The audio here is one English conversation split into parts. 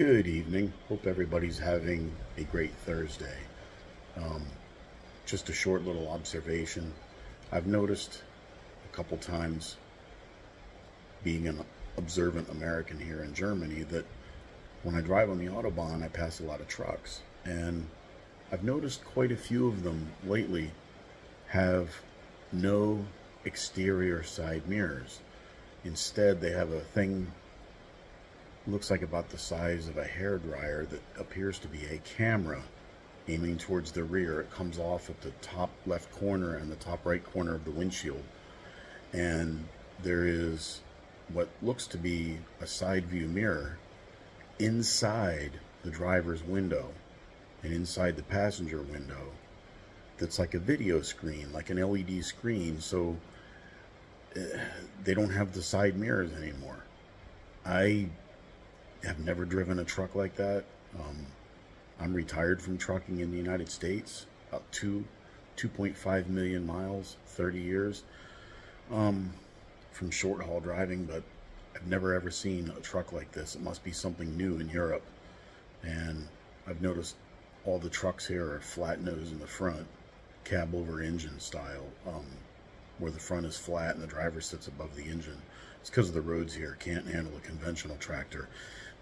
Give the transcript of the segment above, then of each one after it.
Good evening. Hope everybody's having a great Thursday. Um, just a short little observation. I've noticed a couple times being an observant American here in Germany that when I drive on the Autobahn, I pass a lot of trucks. And I've noticed quite a few of them lately have no exterior side mirrors. Instead, they have a thing looks like about the size of a hair dryer that appears to be a camera aiming towards the rear. It comes off at the top left corner and the top right corner of the windshield. And there is what looks to be a side view mirror inside the driver's window and inside the passenger window that's like a video screen, like an LED screen. So uh, they don't have the side mirrors anymore. I have never driven a truck like that. Um, I'm retired from trucking in the United States, about two, 2.5 million miles, 30 years um, from short haul driving, but I've never ever seen a truck like this. It must be something new in Europe. And I've noticed all the trucks here are flat nose in the front, cab over engine style, um, where the front is flat and the driver sits above the engine. It's because of the roads here can't handle a conventional tractor.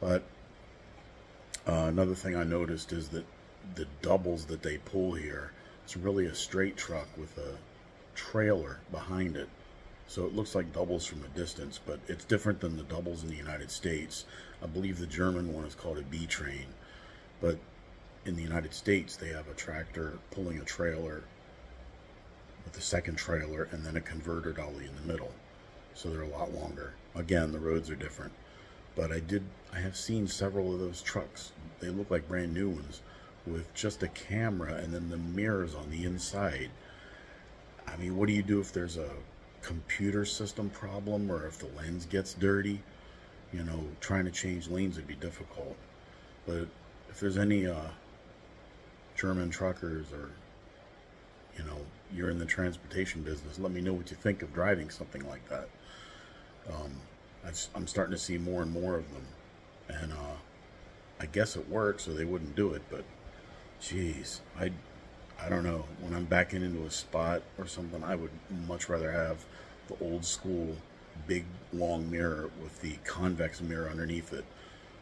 But uh, another thing I noticed is that the doubles that they pull here, it's really a straight truck with a trailer behind it. So it looks like doubles from a distance, but it's different than the doubles in the United States. I believe the German one is called a B-train. But in the United States, they have a tractor pulling a trailer with a second trailer and then a converter dolly in the middle. So they're a lot longer. Again, the roads are different. But I did, I have seen several of those trucks. They look like brand new ones with just a camera and then the mirrors on the inside. I mean, what do you do if there's a computer system problem or if the lens gets dirty? You know, trying to change lanes would be difficult. But if there's any uh, German truckers or, you know, you're in the transportation business, let me know what you think of driving something like that. Um, I'm starting to see more and more of them. And uh, I guess it works or they wouldn't do it, but geez, I, I don't know. When I'm backing into a spot or something, I would much rather have the old school big long mirror with the convex mirror underneath it.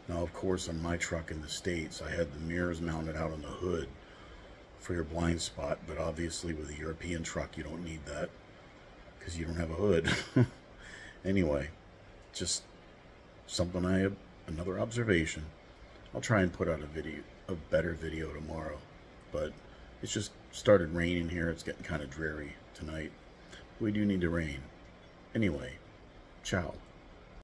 Now, of course, on my truck in the States, I had the mirrors mounted out on the hood for your blind spot, but obviously with a European truck, you don't need that because you don't have a hood. anyway, just something I have, another observation. I'll try and put out a video, a better video tomorrow, but it's just started raining here. It's getting kind of dreary tonight. We do need to rain. Anyway, ciao.